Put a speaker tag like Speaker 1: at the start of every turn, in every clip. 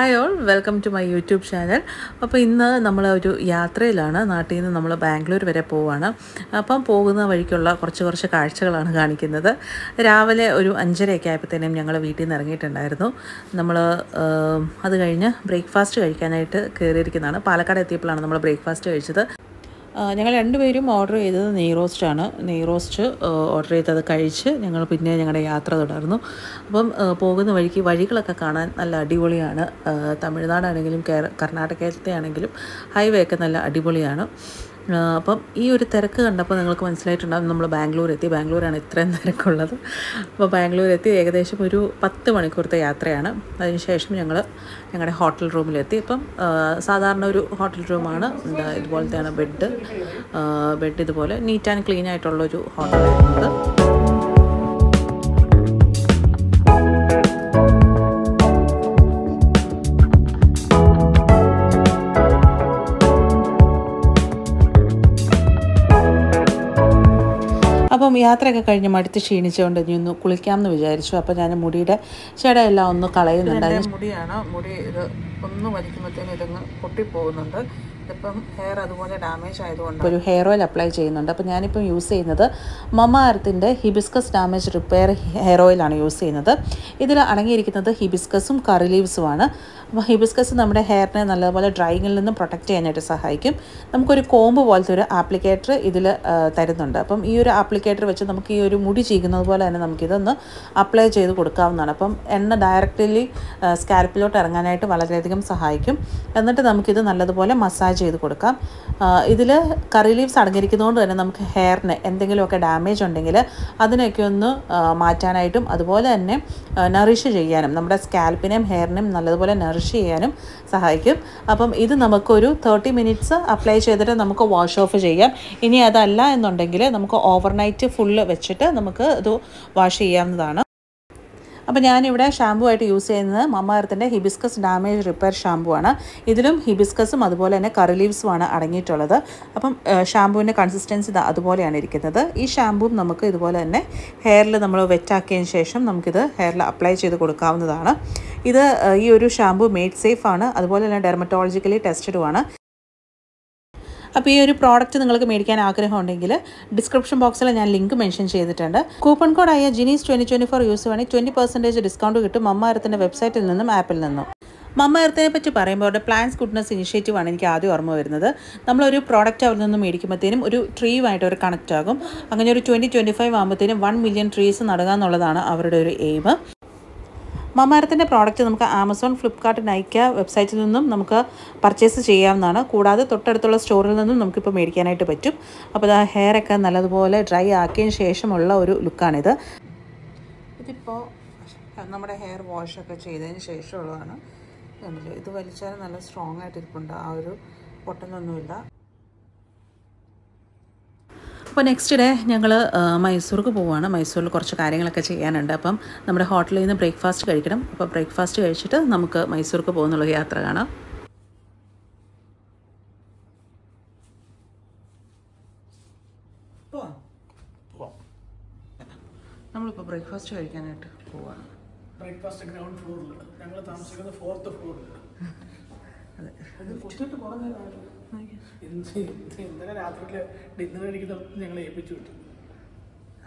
Speaker 1: Hi all welcome to my YouTube channel. അപ്പോൾ ഇന്ന് നമ്മൾ ഒരു യാത്രയിലാണ്. നാട്ടിൽ നിന്ന് നമ്മൾ ബാംഗ്ലൂർ വരെ പോവാണ്. അപ്പം പോകുന്ന വഴിക്കുള്ള കുറച്ച് കുറച്ച് കാഴ്ചകളാണ് കാണിക്കുന്നത്. രാവിലെ ഒരു അഞ്ചരയൊക്കെ ആയപ്പോഴത്തേനും ഞങ്ങൾ വീട്ടിൽ നിന്ന് ഇറങ്ങിയിട്ടുണ്ടായിരുന്നു. നമ്മൾ അത് കഴിഞ്ഞ് ബ്രേക്ക്ഫാസ്റ്റ് കഴിക്കാനായിട്ട് കയറിയിരിക്കുന്നതാണ് പാലക്കാട് എത്തിയപ്പോഴാണ് നമ്മൾ ബ്രേക്ക്ഫാസ്റ്റ് കഴിച്ചത്. ഞങ്ങൾ രണ്ടുപേരും ഓർഡർ ചെയ്തത് നെയ് റോസ്റ്റാണ് നെയ് റോസ്റ്റ് ഓർഡർ ചെയ്തത് കഴിച്ച് ഞങ്ങൾ പിന്നെ ഞങ്ങളുടെ യാത്ര തുടർന്നു. അപ്പം പോകുന്ന വഴിക്ക് വഴികളൊക്കെ കാണാൻ നല്ല അടിപൊളിയാണ്. തമിഴ്നാടാണെങ്കിലും കേര കർണാടകത്തെ ആണെങ്കിലും ഹൈവേ ഒക്കെ നല്ല അടിപൊളിയാണ്. അപ്പം ഈ ഒരു തിരക്ക് കണ്ടപ്പോൾ നിങ്ങൾക്ക് മനസ്സിലായിട്ടുണ്ടാകും നമ്മൾ ബാംഗ്ലൂർ എത്തി ബാംഗ്ലൂരാണ് ഇത്രയും തിരക്കുള്ളത്. അപ്പോൾ ബാംഗ്ലൂർ എത്തി ഏകദേശം ഒരു പത്ത് മണിക്കൂറത്തെ യാത്രയാണ്. അതിനുശേഷം ഞങ്ങൾ ഞങ്ങളുടെ ഹോട്ടൽ റൂമിലെത്തി. ഇപ്പം സാധാരണ ഒരു ഹോട്ടൽ റൂമാണ്. ഇതുപോലത്തെയാണ് ബെഡ്. ബെഡ് ഇതുപോലെ നീറ്റ് ആൻഡ് ക്ലീൻ ആയിട്ടുള്ളൊരു ഹോട്ടലായിരുന്നു യാത്രയൊക്കെ കഴിഞ്ഞ് മടുത്ത് ക്ഷീണിച്ചുകൊണ്ട് ഇനി ഒന്ന് കുളിക്കാമെന്ന് വിചാരിച്ചു. അപ്പം ഞാൻ മുടിയുടെ ചെടയെല്ലാം ഒന്ന് കളയുന്നുണ്ടായിരുന്നു മുടിയാണ്. മുടി ഇത് ഒന്ന് വലിക്കുമ്പോഴത്തേനും ഇതങ്ങ് പൊട്ടിപ്പോകുന്നുണ്ട്. അതുപോലെ ഡാമേജ് ഒരു ഹെയർ ഓയിൽ അപ്ലൈ ചെയ്യുന്നുണ്ട്. അപ്പോൾ ഞാനിപ്പം യൂസ് ചെയ്യുന്നത് മമ അർത്തിന്റെ ഹിബിസ്കസ് ഡാമേജ് റിപ്പയർ ഹെയർ ഓയിലാണ് യൂസ് ചെയ്യുന്നത്. ഇതിൽ അടങ്ങിയിരിക്കുന്നത് ഹിബിസ്കസും കറി ലീവ്സുമാണ് അപ്പോൾ ഹിബിസ്കസ് നമ്മുടെ ഹെയറിനെ നല്ലപോലെ ഡ്രൈയിങ്ങിൽ നിന്നും പ്രൊട്ടക്റ്റ് ചെയ്യാനായിട്ട് സഹായിക്കും. നമുക്കൊരു കോമ്പ് പോലത്തെ ഒരു ആപ്ലിക്കേറ്റർ ഇതിൽ തരുന്നുണ്ട്. അപ്പം ഈ ഒരു ആപ്ലിക്കേറ്റർ വെച്ച് നമുക്ക് ഈ ഒരു മുടി ചീകുന്നത് പോലെ തന്നെ നമുക്കിതൊന്ന് അപ്ലൈ ചെയ്ത് കൊടുക്കാവുന്നതാണ്. അപ്പം എണ്ണ ഡയറക്റ്റ്ലി സ്കാൽപ്പിലോട്ട് ഇറങ്ങാനായിട്ട് വളരെയധികം സഹായിക്കും. എന്നിട്ട് നമുക്കിത് നല്ലതുപോലെ മസാജ് ചെയ്ത് കൊടുക്കാം. ഇതിൽ കറി ലീവ്സ് അടങ്ങിയിരിക്കുന്നതുകൊണ്ട് തന്നെ നമുക്ക് ഹെയറിന് എന്തെങ്കിലുമൊക്കെ ഡാമേജ് ഉണ്ടെങ്കിൽ അതിനൊക്കെ ഒന്ന് മാറ്റാനായിട്ടും അതുപോലെ തന്നെ നറിഷ് ചെയ്യാനും നമ്മുടെ സ്കാൽപ്പിനെയും ഹെയറിനെയും നല്ലതുപോലെ നറിഷ് ചെയ്യാനും സഹായിക്കും. അപ്പം ഇത് നമുക്കൊരു തേർട്ടി മിനിറ്റ്സ് അപ്ലൈ ചെയ്തിട്ട് നമുക്ക് വാഷ് ഓഫ് ചെയ്യാം. ഇനി അതല്ല എന്നുണ്ടെങ്കിൽ നമുക്ക് ഓവർനൈറ്റ് ഫുള്ള് വെച്ചിട്ട് നമുക്ക് ഇത് വാഷ് ചെയ്യാവുന്നതാണ്. അപ്പോൾ ഞാനിവിടെ ഷാമ്പു ആയിട്ട് യൂസ് ചെയ്യുന്നത് മമ്മാർത്തിന്റെ ഹിബിസ്കസ് ഡാമേജ് റിപ്പയർ ഷാമ്പു ആണ്. ഇതിലും ഹിബിസ്കസും അതുപോലെ തന്നെ കറി ലീവ്സുമാണ് അടങ്ങിയിട്ടുള്ളത്. അപ്പം ഷാമ്പുവിന്റെ കൺസിസ്റ്റൻസി അതുപോലെയാണ് ഇരിക്കുന്നത്. ഈ ഷാമ്പുവും നമുക്ക് ഇതുപോലെ തന്നെ ഹെയറിൽ നമ്മൾ വെറ്റാക്കിയതിന് ശേഷം നമുക്കിത് ഹെയറിൽ അപ്ലൈ ചെയ്ത് കൊടുക്കാവുന്നതാണ്. ഇത് ഈ ഒരു ഷാമ്പു മെയ്ഡ് സേഫ് ആണ്. അതുപോലെ തന്നെ ഡെർമറ്റോളജിക്കലി ടെസ്റ്റഡുമാണ് അപ്പോൾ ഈ ഒരു പ്രോഡക്റ്റ് നിങ്ങൾക്ക് മേടിക്കാൻ ആഗ്രഹമുണ്ടെങ്കിൽ ഡിസ്ക്രിപ്ഷൻ ബോക്സിൽ ഞാൻ ലിങ്ക് മെൻഷൻ ചെയ്തിട്ടുണ്ട്. കൂപ്പൺ കോഡായ ജിനീസ് ട്വന്റി ട്വന്റി ഫോർ യൂസ് വേണി ട്വന്റി പെർസെന്റേജ് ഡിസ്കൗണ്ട് കിട്ടും മമ്മാരത്തിന്റെ വെബ്സൈറ്റിൽ നിന്നും ആപ്പിൽ നിന്നും. മമ്മ എർത്തിനെ പറ്റി പറയുമ്പോൾ അവരുടെ പ്ലാൻസ് ഗുഡ്നസ് ഇനിഷ്യേറ്റീവ് ആണ് എനിക്ക് ആദ്യം ഓർമ്മ വരുന്നത്. നമ്മളൊരു പ്രോഡക്റ്റ് അവരിൽ നിന്ന് മേടിക്കുമ്പോഴത്തേനും ഒരു ട്രീയുമായിട്ട് ഒരു കണക്റ്റ് ആകും. അങ്ങനെ ഒരു ട്വന്റി ട്വന്റി ഫൈവ് ആകുമ്പോഴത്തേനും വൺ മില്യൺ ട്രീസ് നടുക എന്നുള്ളതാണ് അവരുടെ ഒരു എയിം മമാരത്തിന്റെ പ്രോഡക്റ്റ് നമുക്ക് ആമസോൺ ഫ്ലിപ്കാർട്ട് നൈക്ക വെബ്സൈറ്റിൽ നിന്നും നമുക്ക് പർച്ചേസ് ചെയ്യാവുന്നതാണ്. കൂടാതെ തൊട്ടടുത്തുള്ള സ്റ്റോറിൽ നിന്നും നമുക്കിപ്പോൾ മേടിക്കാനായിട്ട് പറ്റും. അപ്പോൾ ആ ഹെയറൊക്കെ നല്ലതുപോലെ ഡ്രൈ ആക്കിയതിന് ശേഷമുള്ള ഒരു ലുക്കാണിത് ഇതിപ്പോൾ നമ്മുടെ ഹെയർ വാഷൊക്കെ ചെയ്തതിന് ശേഷമുള്ളതാണ്. കണ്ടില്ലേ? ഇത് വലിച്ചാൽ നല്ല സ്ട്രോങ് ആയിട്ട് ഇരിപ്പുണ്ട്. ആ ഒരു പൊട്ടലൊന്നുമില്ല. അപ്പോൾ നെക്സ്റ്റ് ഡേ ഞങ്ങൾ മൈസൂർക്ക് പോവുകയാണ് മൈസൂരിൽ കുറച്ച് കാര്യങ്ങളൊക്കെ ചെയ്യാനുണ്ട്. അപ്പം നമ്മുടെ ഹോട്ടലിൽ നിന്ന് ബ്രേക്ക്ഫാസ്റ്റ് കഴിക്കണം. അപ്പോൾ ബ്രേക്ക്ഫാസ്റ്റ് കഴിച്ചിട്ട് നമുക്ക് മൈസൂർക്ക് പോകുന്നുള്ള യാത്ര കാണാം. നമ്മളിപ്പോൾ ബ്രേക്ക്ഫാസ്റ്റ് കഴിക്കാനായിട്ട് പോവാണ്
Speaker 2: ബ്രേക്ക്ഫാസ്റ്റ് ഗ്രൗണ്ട് ഫ്ലോറിൽ ഞങ്ങൾ താമസിക്കുന്നത് ഫോർത്ത് ഫ്ലോറിലാണ് അത്. കുറച്ചിട്ട് കുറഞ്ഞ ഇന്നലെ രാത്രിയിൽ ഡിന്നർ കഴിക്കുന്ന ഞങ്ങൾ ഏൽപ്പിച്ചു വിട്ടു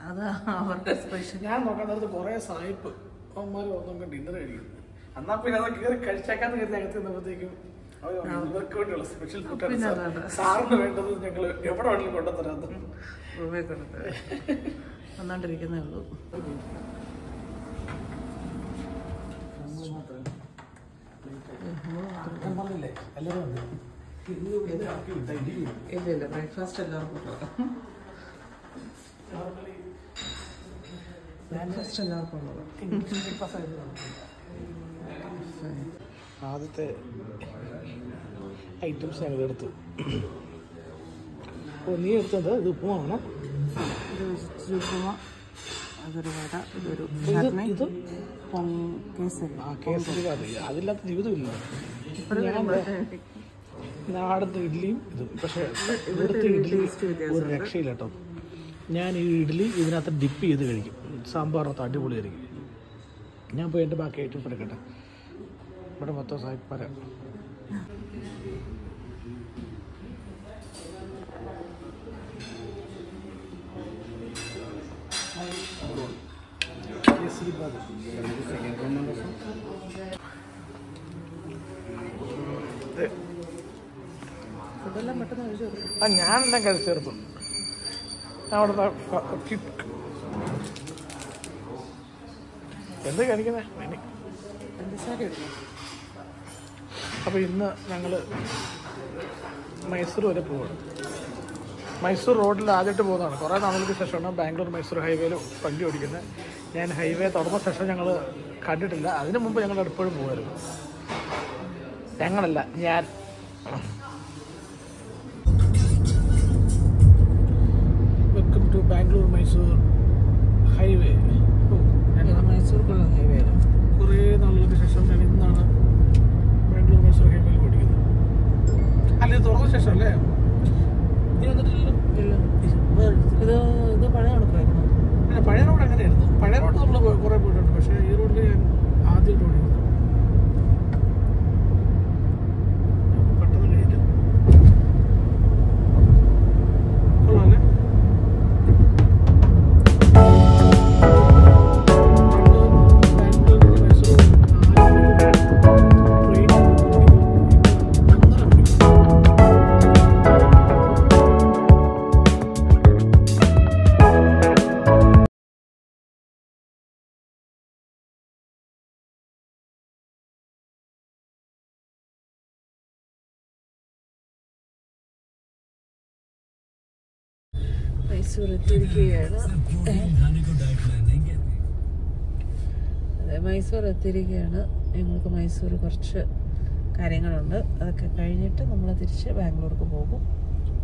Speaker 1: അതാ അവരുടെ സ്പെഷ്യൽ
Speaker 2: ഞാൻ നോക്കാൻ നേരത്ത് കുറേ സായിപ്പ് അവന്മാർ ഒന്നും ഡിന്നർ കഴിക്കുന്നു എന്നാ പിന്നെ അതൊക്കെ കയറി കഴിച്ചേക്കാന്ന് കയറി അകത്ത് നിന്നപ്പോഴത്തേക്കും അവർക്ക് വേണ്ടിയുള്ള സ്പെഷ്യൽ ഫുഡാണ്. സാറിന് വേണ്ടത് ഞങ്ങൾ എവിടെ വേണമെങ്കിലും
Speaker 1: കൊടുത്ത് വന്നോണ്ടിരിക്കുന്നേ ഉള്ളൂ
Speaker 2: പറഞ്ഞില്ലേ എല്ലാവരും ഉണ്ട്
Speaker 1: ഇല്ല ഇല്ല ബ്രേക്ക്ഫാസ്റ്റ് എല്ലാവർക്കും ബ്രേക്ക്ഫാസ്റ്റ് എല്ലാവർക്കും
Speaker 2: ആദ്യത്തെ ഐറ്റംസ് ഞങ്ങൾ എടുത്തു. ഓ നീ എടുത്തത് ഇത് ഉപ്പുമാണ്
Speaker 1: ഉപ്പുമ. അതൊരു വട ഇതൊരു
Speaker 2: ഇത്
Speaker 1: കേസരി.
Speaker 2: ആ കേസരി അത് അതില്ലാത്ത ജീവിതമില്ല നാടത്തെ ഇഡ്ഡലിയും ഇതും. പക്ഷേ ഇവിടുത്തെ ഇഡ്ഡലി ഒരു രക്ഷയില്ല കേട്ടോ. ഞാൻ ഈ ഇഡ്ഡലി ഇതിനകത്ത് ഡിപ്പ് ചെയ്ത് കഴിക്കും. സാമ്പാറിനകത്ത് അടിപൊളിയായിരിക്കും ഞാൻ പോയി എന്റെ ബാക്കി ഐറ്റംസ് എടുക്കട്ടെ. ഇവിടെ മൊത്തം സായിപ്പര
Speaker 3: ഫുഡെല്ലാം പെട്ടെന്ന് കഴിച്ചു കൊടുക്കും
Speaker 2: ആ ഞാനെല്ലാം കഴിച്ചെടുത്തു അവിടുത്തെ അവിടെ എന്ത് കഴിക്കുന്നേ? അപ്പോൾ ഇന്ന് ഞങ്ങൾ മൈസൂർ വരെ പോവാണ്. മൈസൂർ റോഡിൽ ആദ്യമായിട്ട് പോകുന്നതാണ്. കുറേ നാളുകൾക്ക് ശേഷമാണ് ബാംഗ്ലൂർ മൈസൂർ ഹൈവേയിൽ വണ്ടി ഓടിക്കുന്നത്. ഞാൻ ഹൈവേ തുറന്ന ശേഷം ഞങ്ങൾ കണ്ടിട്ടില്ല. അതിനു മുമ്പ് ഞങ്ങൾ എപ്പോഴും പോകുമായിരുന്നു ഞങ്ങളല്ല ഞാൻ. മൈസൂർ ഹൈവേ.
Speaker 3: മൈസൂർക്കുള്ള ഹൈവേ
Speaker 2: കുറേ നാളുകൾക്ക് ശേഷം ഞാൻ ഇന്നാണ് ബാംഗ്ലൂർ മൈസൂർ ഹൈവേയിൽ ഓടിക്കുന്നത് അല്ല തുറന്ന ശേഷം അല്ലേ? മൈസൂർ
Speaker 3: എത്തിയിരിക്കുകയാണ് അതെ മൈസൂർ എത്തിയിരിക്കുകയാണ് ഞങ്ങൾക്ക് മൈസൂർ കുറച്ച് കാര്യങ്ങളുണ്ട്. അതൊക്കെ കഴിഞ്ഞിട്ട് നമ്മൾ തിരിച്ച് ബാംഗ്ലൂർക്ക് പോകും.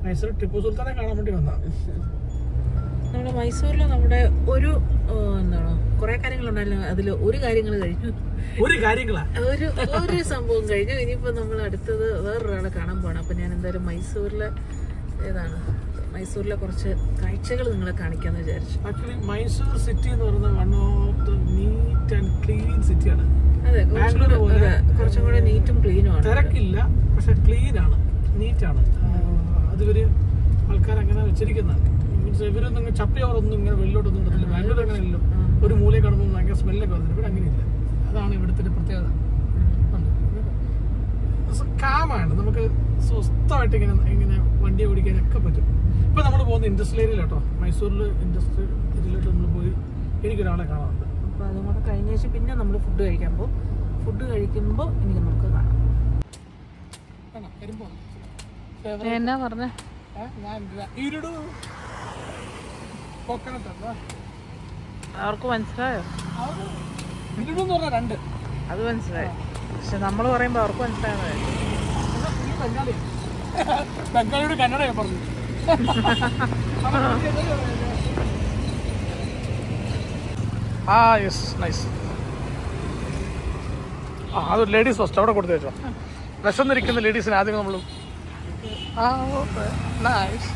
Speaker 2: മൈസൂർ ടിപ്പു സുൽത്താനെ കാണാൻ വേണ്ടി വന്ന?
Speaker 3: നമ്മുടെ മൈസൂരിൽ നമ്മുടെ ഒരു എന്താണോ കുറെ കാര്യങ്ങളുണ്ടായിരുന്നു. അതിൽ ഒരു കാര്യങ്ങൾ കഴിഞ്ഞു.
Speaker 2: ഒരു കാര്യങ്ങളാ?
Speaker 3: ഒരു ഒരു സംഭവം കഴിഞ്ഞു. ഇനിയിപ്പോ നമ്മൾ അടുത്തത് വേറൊരാളെ കാണാൻ പോകണം അപ്പൊ ഞാൻ എന്തായാലും മൈസൂരിലെ ഏതാണ് മൈസൂരിലെ കുറച്ച് കാഴ്ചകൾ നിങ്ങളെ കാണിക്കാന്ന് വിചാരിച്ചു
Speaker 2: ആക്ച്വലി മൈസൂർ സിറ്റി എന്ന് പറയുന്നത് one of the neat and clean സിറ്റിയാണ്
Speaker 3: അതെ കുറച്ചും കൂടെ നീറ്റും ക്ലീനും ആണ്
Speaker 2: തിരക്കില്ല പക്ഷെ ക്ലീൻ ആണ് നീറ്റ് ആണ് അതിവര് ആൾക്കാർ അങ്ങനെ വെച്ചിരിക്കുന്നതാണ് മീൻസ് ഇവരൊന്നും ഇങ്ങനെ ചപ്പി ഓറൊന്നും ഇങ്ങനെ വെളിലോട്ടൊന്നും ഇടത്തില്ല ബാംഗ്ലൂർ അങ്ങനെയല്ലോ ഒരു മൂലയിൽ കിടന്നു ഭയങ്കര സ്മെല്ലൊക്കെ വന്നില്ല ഇവിടെ അങ്ങനെയില്ല അതാണ് ഇവിടുത്തെ ഒരു പ്രത്യേകത കാമാണ് നമുക്ക് സ്വസ്ഥമായിട്ട് ഇങ്ങനെ ഇങ്ങനെ വണ്ടി ഓടിക്കാനൊക്കെ പറ്റും ഇപ്പൊ നമ്മൾ പോകുന്ന ഇൻഡസ്ട്രിയൽ ഏരിയയിൽ കേട്ടോ മൈസൂരിൽ ഇൻഡസ്ട്രിയൽ ഏരിയയിലോട്ട് നമ്മൾ പോയി എനിക്കൊരാളെ കാണാറുണ്ട്
Speaker 3: അപ്പോൾ അതും കൂടെ കഴിഞ്ഞ ശേഷം പിന്നെ നമ്മൾ ഫുഡ് കഴിക്കാൻ പോകും. ഫുഡ് കഴിക്കുമ്പോൾ എനിക്ക് നമുക്ക് കാണാം. എന്നാ പറഞ്ഞ?
Speaker 2: ഏ, ഞാൻ ഇല്ല. ഇരുടു. കോക്കനട്ട് എന്താ
Speaker 3: അവർക്ക് മനസ്സിലായോ?
Speaker 2: പറഞ്ഞാൽ രണ്ട്.
Speaker 3: അത് മനസ്സിലായി. പക്ഷെ നമ്മൾ പറയുമ്പോൾ അവർക്ക്
Speaker 2: ബംഗാളി ബംഗാളിയോട് കന്നഡ പറഞ്ഞു ആ യെസ് നൈസ് ആ അത് ലേഡീസ് ഫസ്റ്റ് അവിടെ കൊടുത്തു വെച്ചോ. വിശന്നിരിക്കുന്ന ലേഡീസിന് ആദ്യം നമ്മൾ ആ ഓക്കെ നൈസ്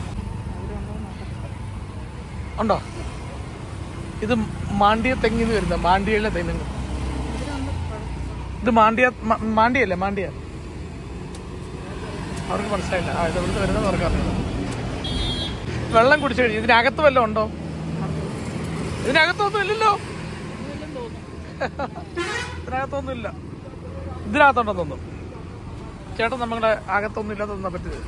Speaker 2: ഉണ്ടോ? ഇത് മാണ്ടിയ തെങ്ങിന്ന് വരുന്ന മാണ്ടിയയിലെ തെങ്ങ് ഇത് മാണ്ടിയ മാണ്ടിയല്ലേ മാണ്ടിയ അവർക്ക് മനസ്സിലായില്ല. ആ ഇത് ഇവിടുത്തെ വരുന്നത് അവർക്ക് വെള്ളം കുടിച്ചു കഴിഞ്ഞു. ഇതിനകത്ത് വല്ലതും ഉണ്ടോ? ഇതിനകത്തൊന്നും ഇല്ലല്ലോ. ഇതിനകത്തൊന്നും ഇല്ല. ഇതിനകത്തുണ്ടെന്ന് ചേട്ടൻ നമ്മുടെ അകത്തൊന്നും ഇല്ലാതെ തന്നാ പറ്റിയത്.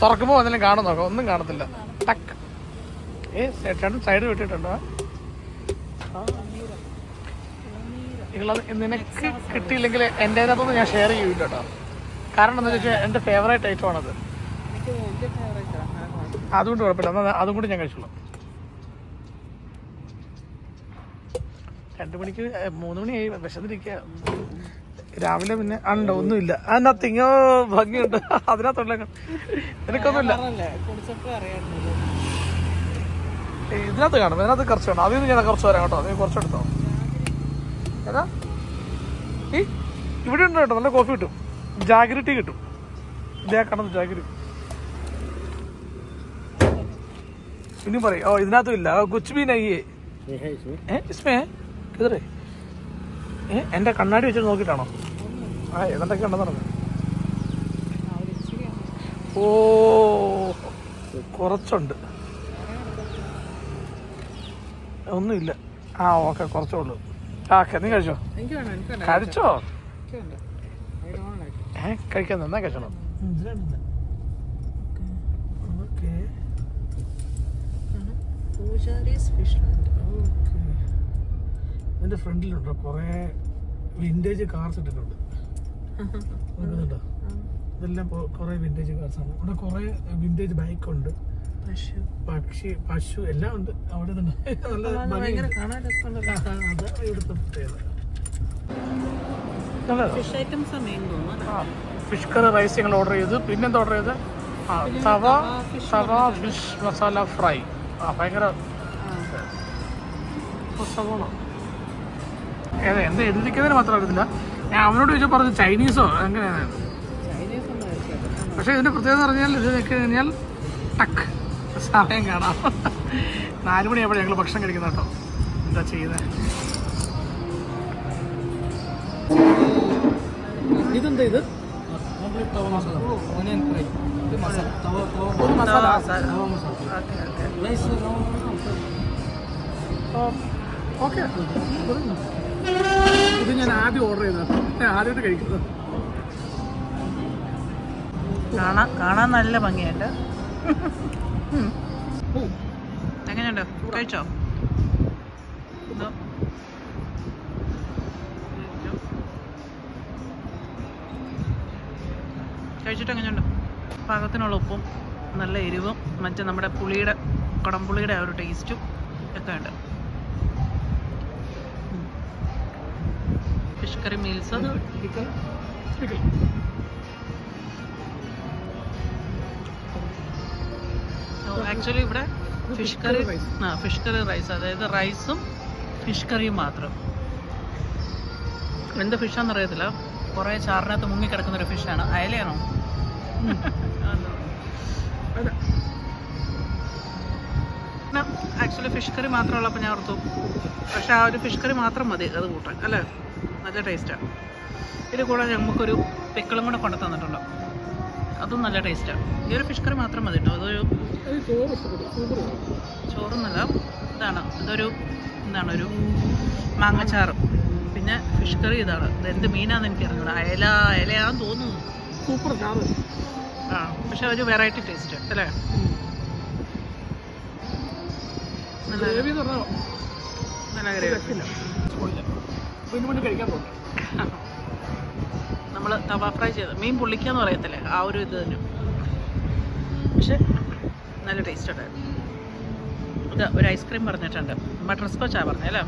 Speaker 2: തുറക്കുമ്പോ എന്തെങ്കിലും കാണും നോക്കാം. ഒന്നും കാണത്തില്ല. ടക്ക് ഏ ചേട്ടൻ സൈഡ് വിട്ടിട്ടുണ്ടോ? നിനക്ക് കിട്ടിയില്ലെങ്കിൽ എന്റെ അതിനകത്തൊന്നും ഞാൻ ഷെയർ ചെയ്യില്ല കേട്ടോ കാരണം എന്താ വെച്ചാൽ എന്റെ ഫേവറേറ്റ് ഐറ്റം ആണത്. അതുകൊണ്ട് കുഴപ്പമില്ല. എന്നാൽ അതും കൂടി ഞാൻ കഴിച്ചോളാം. രണ്ട് മണിക്ക് മൂന്ന് മണിയായി. വിശന്നിരിക്കുക രാവിലെ പിന്നെ അണ്ട ഉണ്ടോ ഒന്നുമില്ല. അതിനകത്തിങ്ങോ ഭംഗിയുണ്ട്. അതിനകത്തുള്ള എനിക്കൊന്നുമില്ല. ഇതിനകത്ത് കാണും. ഇതിനകത്ത് കുറച്ച് വേണം അതിൽ നിന്ന് ഞാൻ കുറച്ച് വരാം കേട്ടോ. നീ കുറച്ചെടുത്തോ ഏതാ? ഈ ഇവിടെ ഉണ്ട് കേട്ടോ? നല്ല കോഫി കിട്ടും. ജാഗ്രറ്റി കിട്ടും. ഇതേ കണ്ടത് ജാഗ്രത. പിന്നെ പറയും. ഓ ഇതിനകത്തും ഇല്ല. കൊച്ചുമീൻ അയ്യേ നയ്യേ കിതറേ. ഏ എന്റെ കണ്ണാടി വെച്ചിട്ട് നോക്കിട്ടാണോ ആ ഏതാണ്ടൊക്കെ ഉണ്ടെന്ന് പറഞ്ഞു. ഓ കുറച്ചുണ്ട്. ഒന്നുമില്ല. ആ ഓക്കെ കുറച്ചുള്ളൂ ആ നീ കഴിച്ചോ? കഴിച്ചോ?
Speaker 3: Don't like it.
Speaker 2: ഏ കഴിക്കാൻ നന്നാ
Speaker 3: കഴിക്കണം
Speaker 2: എന്റെ ഫ്രണ്ടിലുണ്ടോ കുറേ വിന്റേജ് കാർസ് ഇട്ടിട്ടുണ്ട്. നോക്കുന്നുണ്ടോ ഇതെല്ലാം കുറേ വിന്റേജ് കാർസ് ആണ്. ഇവിടെ കുറേ വിന്റേജ് ബൈക്ക് ഉണ്ട്.
Speaker 3: പശു.
Speaker 2: പക്ഷി പശു എല്ലാം ഉണ്ട്. അവിടെ നല്ല
Speaker 3: ഭയങ്കര കാണാൻ
Speaker 2: അതാണ് ഇവിടുത്തെ പ്രത്യേകത.
Speaker 3: ഫിഷ്
Speaker 2: കറി റൈസ് ഞങ്ങൾ ഓർഡർ ചെയ്തു. പിന്നെന്താ ഓർഡർ ചെയ്ത്? ആ തവ തവ ഫിഷ് മസാല ഫ്രൈ. ആ ഭയങ്കര സവോള. ഏതാ എന്താ എഴുതിക്കുന്നതിന് മാത്രം അറിയത്തില്ല. ഞാൻ അവനോട് ചോദിച്ചാൽ പറഞ്ഞു ചൈനീസോ എങ്ങനെയാണ് പക്ഷെ ഇതിന്റെ പ്രത്യേകത അറിഞ്ഞാൽ പറഞ്ഞാൽ ഇത് നോക്കി കഴിഞ്ഞാൽ ടക്ക്. സമയം കാണാം. നാല് മണിയാകുമ്പോൾ ഞങ്ങൾ ഭക്ഷണം കഴിക്കുന്ന കേട്ടോ. എന്താ ചെയ്യുന്നത് ഇതെന്താ ഇത്? ഒരു മസാല. ഓക്കെ ഇത് ഞാൻ ആദ്യം ഓർഡർ ചെയ്തത്. ഞാൻ ആദ്യമായിട്ട് കഴിക്കുന്നത്.
Speaker 3: കാണാൻ കാണാൻ നല്ല ഭംഗിയുണ്ട് എങ്ങനെയുണ്ട്? കഴിച്ചോ ഇതോ. കഴിച്ചിട്ട് എങ്ങനെയുണ്ട്? പാകത്തിനുള്ള ഉപ്പും നല്ല എരിവും മറ്റേ നമ്മുടെ പുളിയുടെ കുടംപുളിയുടെ ആ ഒരു ടേസ്റ്റും ഒക്കെ ഉണ്ട്. ഫിഷ് കറി മീൽസ്
Speaker 2: അത്
Speaker 3: ആക്ച്വലി ഇവിടെ ഫിഷ് കറി ആ ഫിഷ് കറി റൈസ് അതായത് റൈസും ഫിഷ് കറിയും മാത്രം. എന്ത് ഫിഷാന്നറിയത്തില്ല കുറേ ചാറിനകത്ത് മുങ്ങി കിടക്കുന്ന ഒരു ഫിഷാണ് അയലയാണോ? ആക്ച്വലി ഫിഷ് കറി മാത്രമുള്ളപ്പോൾ ഞാൻ ഓർത്തു. പക്ഷെ ആ ഒരു ഫിഷ് കറി മാത്രം മതി അത് കൂട്ടാൻ അല്ലേ? നല്ല ടേസ്റ്റാണ് ഇത് കൂടാതെ നമുക്കൊരു പിക്കളും കൂടെ കൊണ്ടു തന്നിട്ടുണ്ട്. അതും നല്ല ടേസ്റ്റാണ് ഈ ഒരു ഫിഷ് കറി മാത്രം മതി കേട്ടോ. അതൊരു ചോറൊന്നല്ല ഇതാണ്. ഇതൊരു എന്താണ് ഒരു മാങ്ങച്ചാറ്. പിന്നെ ഫിഷ് കറി ഇതാണ്. ഇത് എന്ത് മീനാന്ന് എനിക്ക് അറിഞ്ഞൂടാ അയല അയലയാന്ന് തോന്നുന്നു.
Speaker 2: സൂപ്പർ ചാറ്
Speaker 3: ആ പക്ഷെ ഒരു വെറൈറ്റി ടേസ്റ്റ് അല്ലേ? നല്ല
Speaker 2: ഗ്രേവി എന്ന് പറഞ്ഞാൽ
Speaker 3: നല്ല ഗ്രേവി
Speaker 2: പിന്നെ പിന്നെ കഴിക്കാൻ
Speaker 3: നമ്മൾ തവ ഫ്രൈ ചെയ്ത് മീൻ പുള്ളിക്കാന്ന് പറയത്തില്ലേ? ആ ഒരു ഇത് തന്നെ. പക്ഷെ നല്ല ടേസ്റ്റ് ഉണ്ടായിരുന്നു. ഇത് ഒരു ഐസ്ക്രീം പറഞ്ഞിട്ടുണ്ട്. ബട്ടർ സ്കോച്ചാ പറഞ്ഞല്ലേ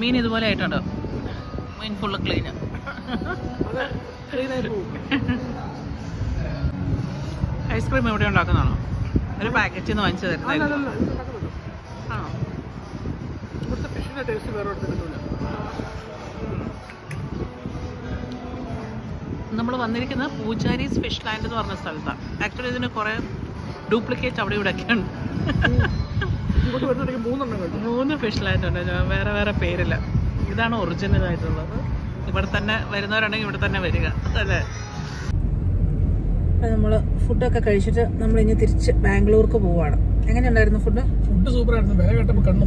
Speaker 3: മീൻ ഇതുപോലെ ആയിട്ടുണ്ട്. മീൻ ഫുള്ള് ക്ലീന് ഐസ്ക്രീം എവിടെ ഉണ്ടാക്കുന്നതാണോ? ഒരു പാക്കറ്റിൽ നിന്ന് വാങ്ങിച്ചു
Speaker 2: അല്ലല്ല
Speaker 3: ആണോ
Speaker 2: ഇവിടുത്തെ ഫിഷിന്റെ ടേസ്റ്റ് വേറെ
Speaker 3: നമ്മൾ വന്നിരിക്കുന്നത് പൂജാരീസ് ഫിഷ് ലാൻഡ് എന്ന് പറഞ്ഞ സ്ഥലത്താണ് ആക്ച്വലി ഇതിന് കുറേ ഡ്യൂപ്ലിക്കേറ്റ് അവിടെ ഇവിടെ ഒക്കെ ഉണ്ട്. മൂന്ന് ഫിഷ് ലാൻഡ് ഉണ്ട്. വേറെ വേറെ പേരില്ല. ഇതാണ് ഒറിജിനൽ ആയിട്ടുള്ളത്. ഇവിടെ തന്നെ വരുന്നവരുണ്ടെങ്കിൽ ഇവിടെ തന്നെ വരിക. അല്ലേ? നമ്മൾ ഫുഡൊക്കെ കഴിച്ചിട്ട് നമ്മൾ ഇനി തിരിച്ച് ബാംഗ്ലൂർക്ക് പോവാണ്. എങ്ങനെയുണ്ടായിരുന്നു ഫുഡ്?
Speaker 2: ഫുഡ് സൂപ്പർ ആയിരുന്നു വില കേട്ടപ്പോൾ കണ്ണ്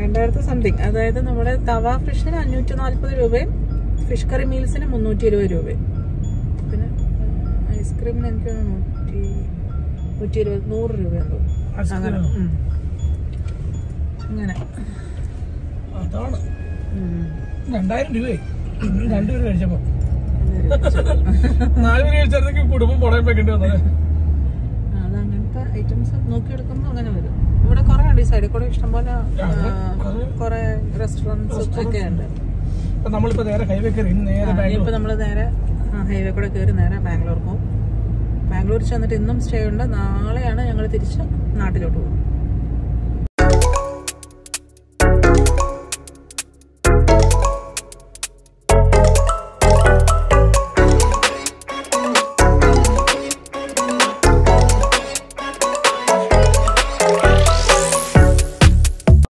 Speaker 2: രണ്ടായിരത്തി?
Speaker 3: സംതിങ്. അതായത് നമ്മുടെ തവ ഫിഷിന് അഞ്ഞൂറ്റി നാല്പത് രൂപയും ഫിഷ് കറി മീൽസിന് മുന്നൂറ്റി ഇരുപത് രൂപയും. പിന്നെ ഐസ്ക്രീമിന് എനിക്ക് നൂറ്റി നൂറ്റി ഇരുപത് നൂറ് രൂപയുണ്ടോ അങ്ങനെ. അങ്ങനെ.
Speaker 2: അതാണ്. രണ്ടായിരം രൂപയായി. രണ്ടുപേര് കഴിച്ചപ്പോ. നാലുപേര് കഴിച്ചാൽ കുടുംബം പുറകെ വെക്കേണ്ടി വന്നത്.
Speaker 3: അങ്ങനത്തെ ഐറ്റംസ് നോക്കിയെടുക്കുമ്പോ അങ്ങനെ വരും. ഇവിടെ കുറെ ഉണ്ട് ഈ സൈഡിൽ കൂടെ ഇഷ്ടംപോലെ കുറെ റെസ്റ്റോറന്റ്സ് ഒക്കെ ഉണ്ട്.
Speaker 2: നമ്മളിപ്പോ നേരെ ഹൈവേ കയറി നേരെ ബാംഗ്ലൂർ.
Speaker 3: ഇപ്പൊ നമ്മൾ നേരെ ഹൈവേ കൂടെ കയറി നേരെ ബാംഗ്ലൂർ പോകും ബാംഗ്ലൂർ ചെന്നിട്ട് ഇന്നും സ്റ്റേ ഉണ്ട്. നാളെയാണ് ഞങ്ങൾ തിരിച്ച് നാട്ടിലോട്ട് പോകും